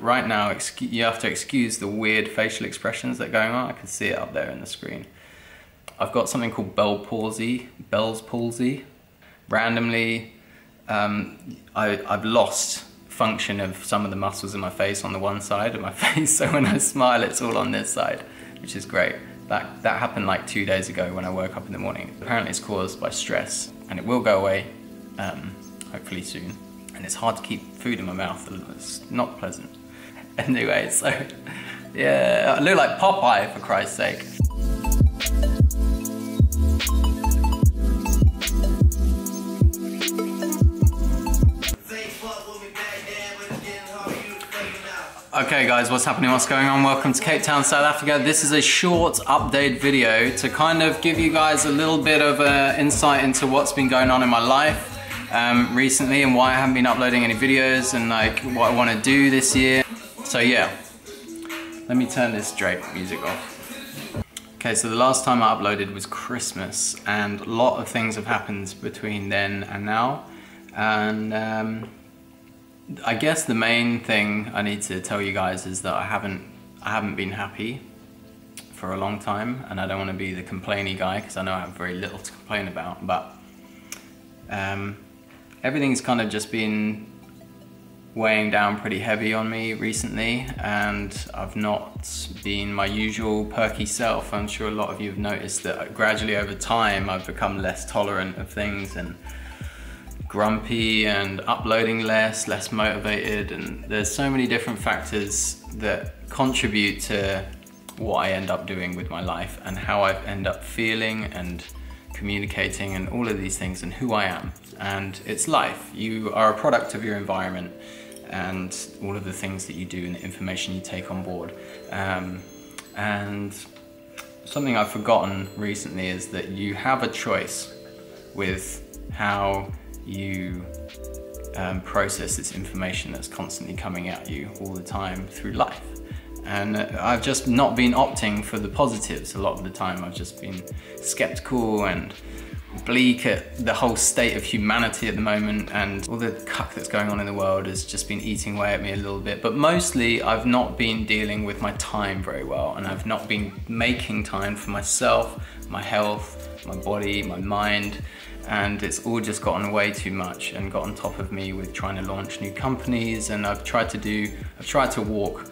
right now, you have to excuse the weird facial expressions that are going on. I can see it up there in the screen. I've got something called Bell palsy, Bell's palsy. Randomly, um, I, I've lost function of some of the muscles in my face on the one side of my face. So when I smile, it's all on this side, which is great. That, that happened like two days ago when I woke up in the morning. Apparently it's caused by stress and it will go away, um, hopefully soon. And it's hard to keep food in my mouth. It's not pleasant. Anyway, so yeah, I look like Popeye for Christ's sake. Okay guys, what's happening, what's going on? Welcome to Cape Town, South Africa. This is a short update video to kind of give you guys a little bit of an insight into what's been going on in my life um, recently and why I haven't been uploading any videos and like what I want to do this year. So yeah, let me turn this Drake music off. Okay, so the last time I uploaded was Christmas and a lot of things have happened between then and now. And um, I guess the main thing I need to tell you guys is that I haven't I haven't been happy for a long time and I don't want to be the complainy guy because I know I have very little to complain about but um, everything's kind of just been weighing down pretty heavy on me recently and I've not been my usual perky self. I'm sure a lot of you have noticed that gradually over time I've become less tolerant of things and grumpy and uploading less, less motivated, and there's so many different factors that contribute to what I end up doing with my life and how I end up feeling and communicating and all of these things and who I am. And it's life. You are a product of your environment and all of the things that you do and the information you take on board. Um, and something I've forgotten recently is that you have a choice with how you um, process this information that's constantly coming at you all the time through life. And uh, I've just not been opting for the positives a lot of the time. I've just been skeptical and bleak at the whole state of humanity at the moment and all the cuck that's going on in the world has just been eating away at me a little bit. But mostly I've not been dealing with my time very well and I've not been making time for myself, my health, my body, my mind. And it's all just gotten way too much and got on top of me with trying to launch new companies. And I've tried to do, I've tried to walk,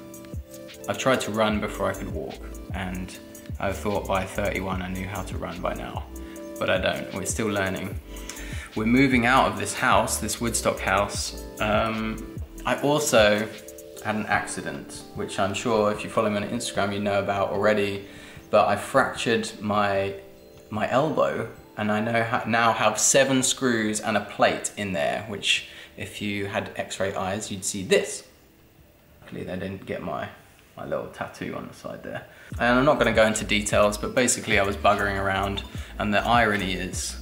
I've tried to run before I could walk. And I thought by 31 I knew how to run by now, but I don't, we're still learning. We're moving out of this house, this Woodstock house. Um, I also had an accident, which I'm sure if you follow me on Instagram you know about already, but I fractured my, my elbow and I know now have seven screws and a plate in there, which if you had x-ray eyes, you'd see this. Luckily they didn't get my, my little tattoo on the side there. And I'm not gonna go into details, but basically I was buggering around and the irony is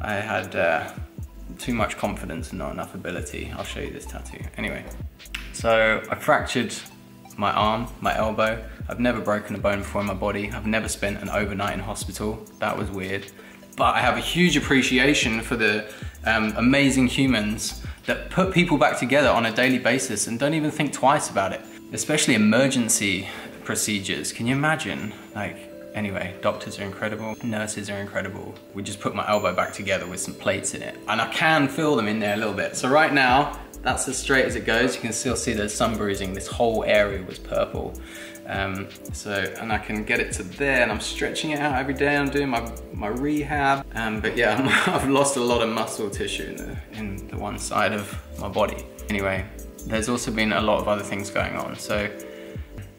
I had uh, too much confidence and not enough ability. I'll show you this tattoo. Anyway, so I fractured my arm, my elbow. I've never broken a bone before in my body. I've never spent an overnight in hospital. That was weird but I have a huge appreciation for the um, amazing humans that put people back together on a daily basis and don't even think twice about it. Especially emergency procedures. Can you imagine? Like, anyway, doctors are incredible, nurses are incredible. We just put my elbow back together with some plates in it. And I can feel them in there a little bit. So right now, that's as straight as it goes. You can still see there's sun bruising. This whole area was purple. Um, so, and I can get it to there and I'm stretching it out every day. I'm doing my, my rehab. Um, but yeah, I've lost a lot of muscle tissue in the, in the one side of my body. Anyway, there's also been a lot of other things going on. So,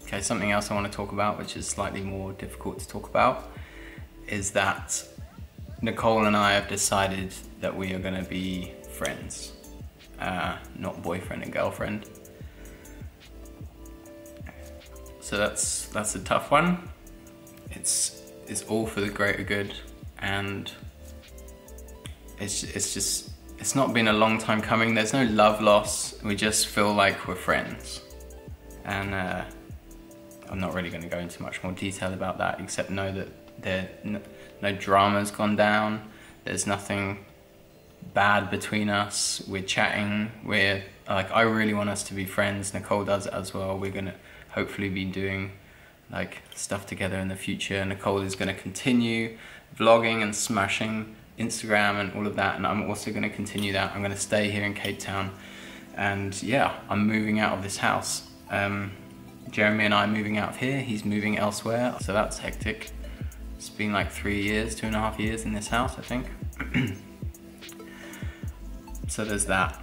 okay, something else I want to talk about, which is slightly more difficult to talk about, is that Nicole and I have decided that we are going to be friends, uh, not boyfriend and girlfriend. So that's that's a tough one. It's it's all for the greater good, and it's it's just it's not been a long time coming. There's no love loss. We just feel like we're friends, and uh, I'm not really going to go into much more detail about that, except know that there no, no drama's gone down. There's nothing bad between us. We're chatting. We're Like I really want us to be friends. Nicole does it as well. We're gonna hopefully be doing like stuff together in the future. Nicole is gonna continue vlogging and smashing Instagram and all of that, and I'm also gonna continue that. I'm gonna stay here in Cape Town, and yeah, I'm moving out of this house. Um, Jeremy and I are moving out of here. He's moving elsewhere, so that's hectic. It's been like three years, two and a half years in this house, I think. so there's that.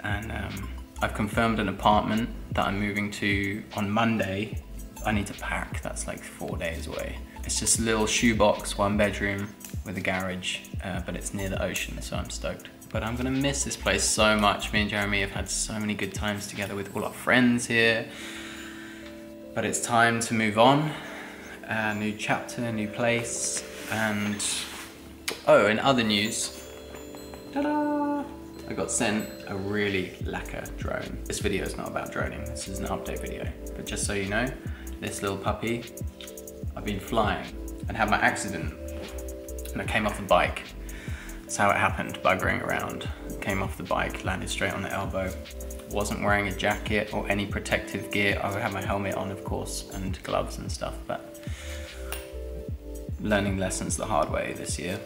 And um, I've confirmed an apartment that I'm moving to on Monday. I need to pack, that's like four days away. It's just a little shoebox, one bedroom with a garage, uh, but it's near the ocean, so I'm stoked. But I'm gonna miss this place so much. Me and Jeremy have had so many good times together with all our friends here. But it's time to move on. A new chapter, a new place, and oh, in other news, ta-da! I got sent a really lekker drone. This video is not about droning, this is an update video. But just so you know, this little puppy, I've been flying and had my accident and I came off the bike. That's how it happened, buggering around. Came off the bike, landed straight on the elbow. Wasn't wearing a jacket or any protective gear. I would have my helmet on, of course, and gloves and stuff, but learning lessons the hard way this year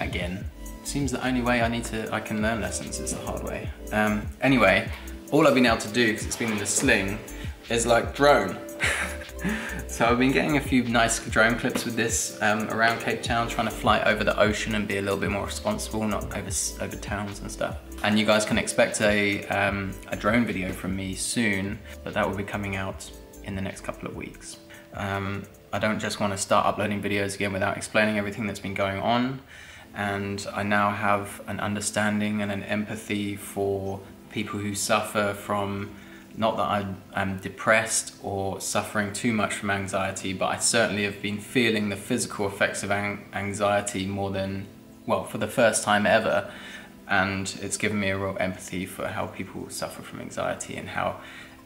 again. Seems the only way I need to, I can learn lessons is the hard way. Um, anyway, all I've been able to do, because it's been in the sling, is like drone. so I've been getting a few nice drone clips with this um, around Cape Town, trying to fly over the ocean and be a little bit more responsible, not over, over towns and stuff. And you guys can expect a, um, a drone video from me soon, but that will be coming out in the next couple of weeks. Um, I don't just want to start uploading videos again without explaining everything that's been going on. And I now have an understanding and an empathy for people who suffer from, not that I am depressed or suffering too much from anxiety, but I certainly have been feeling the physical effects of anxiety more than, well, for the first time ever. And it's given me a real empathy for how people suffer from anxiety and how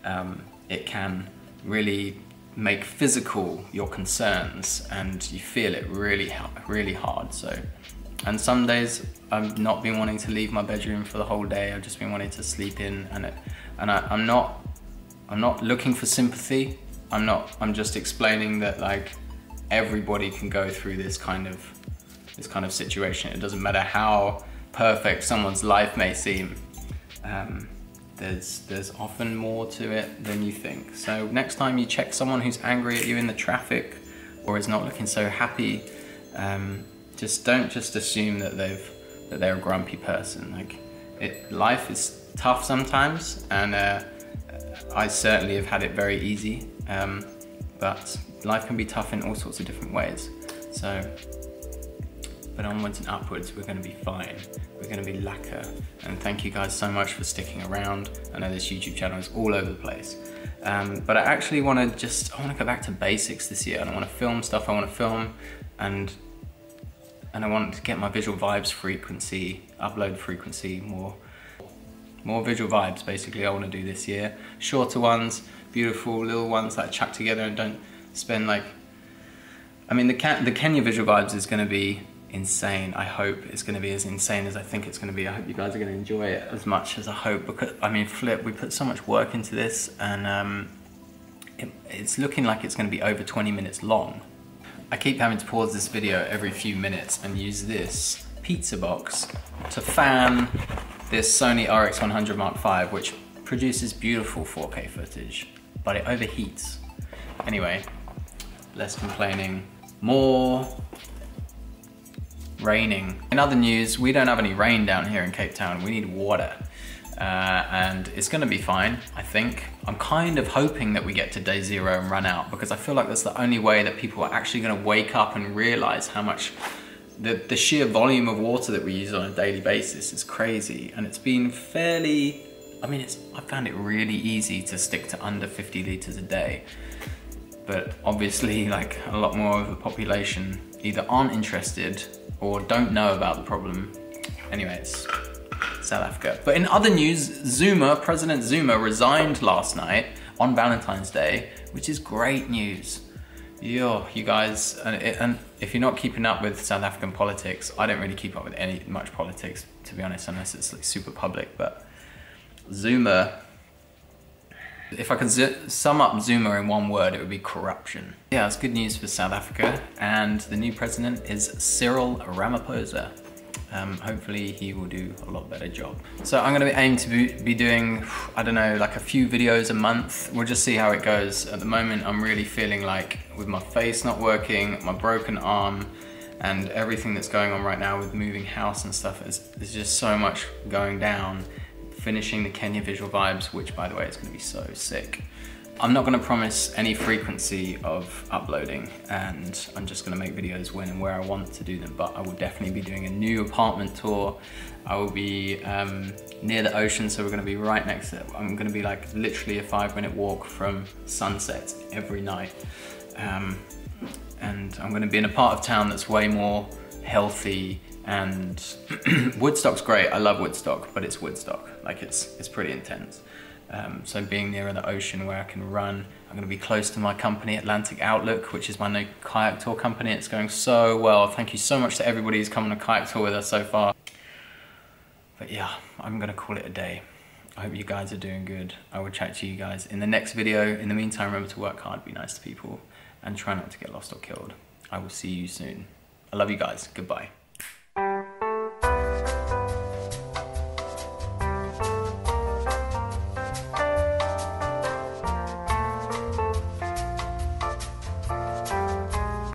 um, it can really make physical your concerns and you feel it really, really hard. So, and some days I've not been wanting to leave my bedroom for the whole day. I've just been wanting to sleep in and it, and I, I'm not, I'm not looking for sympathy. I'm not, I'm just explaining that like everybody can go through this kind of, this kind of situation. It doesn't matter how perfect someone's life may seem. Um, there's there's often more to it than you think. So next time you check someone who's angry at you in the traffic or is not looking so happy, um, just don't just assume that they've that they're a grumpy person. Like it, life is tough sometimes, and uh, I certainly have had it very easy. Um, but life can be tough in all sorts of different ways. So but onwards and upwards, we're gonna be fine. We're gonna be lekker. And thank you guys so much for sticking around. I know this YouTube channel is all over the place. Um, but I actually wanna just, I wanna go back to basics this year. And I wanna film stuff I wanna film and and I want to get my visual vibes frequency, upload frequency more, more visual vibes basically I want to do this year. Shorter ones, beautiful little ones that chuck together and don't spend like, I mean the, the Kenya visual vibes is going to be insane. I hope it's going to be as insane as I think it's going to be. I hope you guys are going to enjoy it as much as I hope. Because I mean, flip, we put so much work into this, and um, it, it's looking like it's going to be over 20 minutes long. I keep having to pause this video every few minutes and use this pizza box to fan this Sony RX100 Mark V, which produces beautiful 4K footage, but it overheats. Anyway, less complaining, more raining. In other news, we don't have any rain down here in Cape Town. We need water. Uh, and it's gonna be fine, I think. I'm kind of hoping that we get to day zero and run out because I feel like that's the only way that people are actually gonna wake up and realize how much the, the sheer volume of water that we use on a daily basis is crazy. And it's been fairly, I mean, it's, I found it really easy to stick to under 50 liters a day. But obviously like a lot more of the population either aren't interested or don't know about the problem. Anyways, South Africa. But in other news, Zuma, President Zuma resigned last night on Valentine's Day, which is great news. Yo, you guys, and, and if you're not keeping up with South African politics, I don't really keep up with any much politics, to be honest, unless it's like super public, but Zuma If I could sum up Zuma in one word, it would be corruption. Yeah, it's good news for South Africa, and the new president is Cyril Ramaphosa. Um, hopefully he will do a lot better job. So I'm gonna aim to be, doing, I don't know, like a few videos a month. We'll just see how it goes. At the moment, I'm really feeling like with my face not working, my broken arm, and everything that's going on right now with moving house and stuff, there's just so much going down. Finishing the Kenya Visual Vibes, which by the way is gonna be so sick. I'm not gonna promise any frequency of uploading and I'm just gonna make videos when and where I want to do them, but I will definitely be doing a new apartment tour. I will be um, near the ocean, so we're gonna be right next to it. I'm gonna be like literally a five minute walk from sunset every night. Um, and I'm gonna be in a part of town that's way more healthy and Woodstock's great. I love Woodstock, but it's Woodstock. Like it's, it's pretty intense. Um, so being near the ocean where I can run, I'm going to be close to my company Atlantic Outlook, which is my new kayak tour company. It's going so well. Thank you so much to everybody who's come on a kayak tour with us so far. But yeah, I'm going to call it a day. I hope you guys are doing good. I will chat to you guys in the next video. In the meantime, remember to work hard, be nice to people, and try not to get lost or killed. I will see you soon. I love you guys. Goodbye.